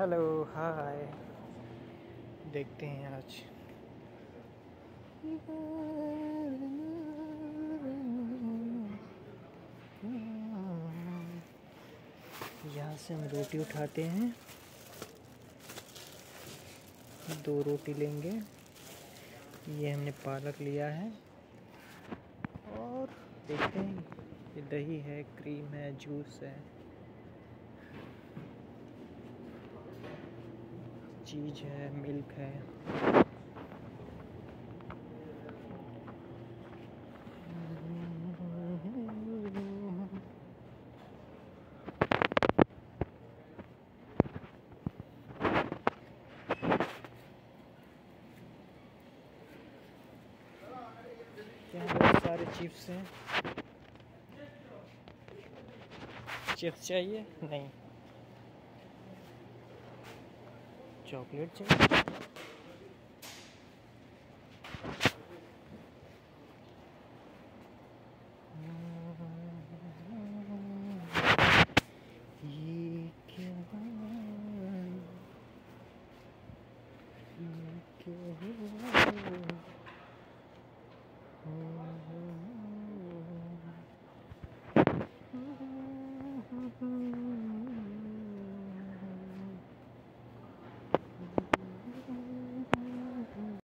Hello hi دیکھتے ہیں آج یہاں سے ہم روٹی اٹھاتے ہیں دو روٹی لیں گے یہ ہم نے پالک لیا ہے اور دیکھتے ہیں یہ دہی ہے کریم ہے جوس ہے چیز ہے ملک ہے۔ بہت سارے چپس ہیں؟ چپس چاہیے؟ نہیں۔ چاکلیٹ چاہیے Mm-hmm.